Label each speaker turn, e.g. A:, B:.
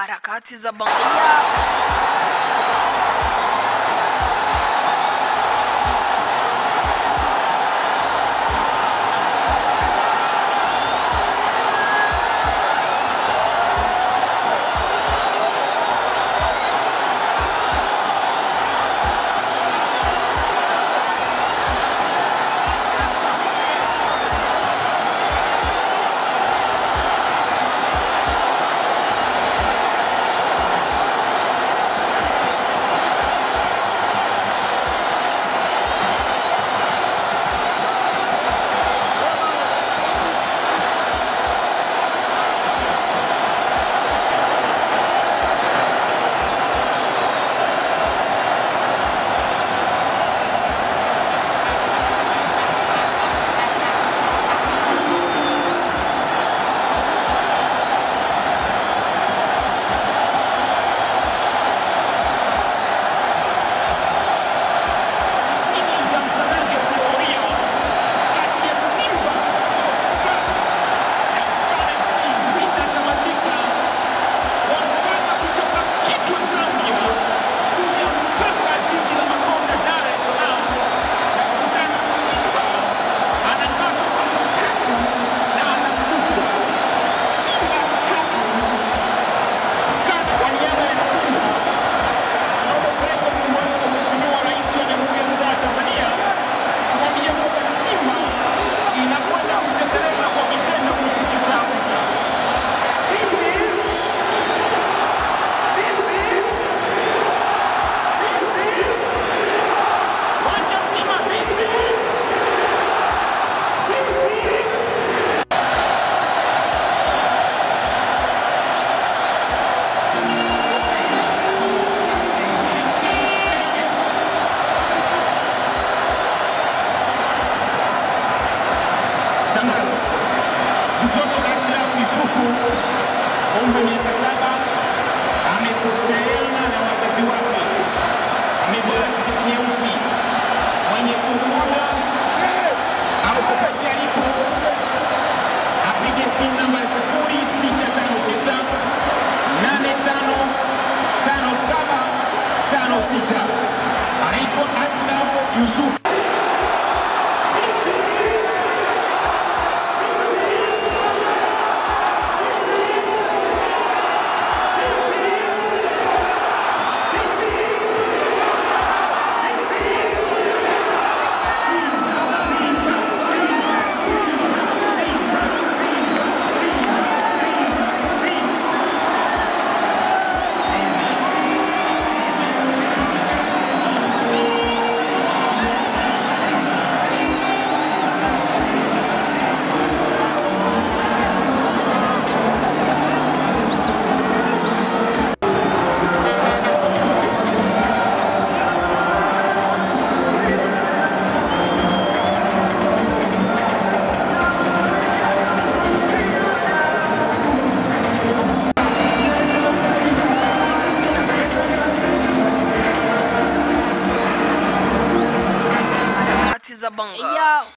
A: harakati za bandia
B: mkuu umri miaka saba amekutana na wazazi wake, amevaa tisheti nyeusi, mwenye kumwona au alipo apige simu namba sifuri sita tano tisa nane tano tano saba tano sita. Anaitwa Yusuf.